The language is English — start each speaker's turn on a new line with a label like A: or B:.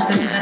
A: person.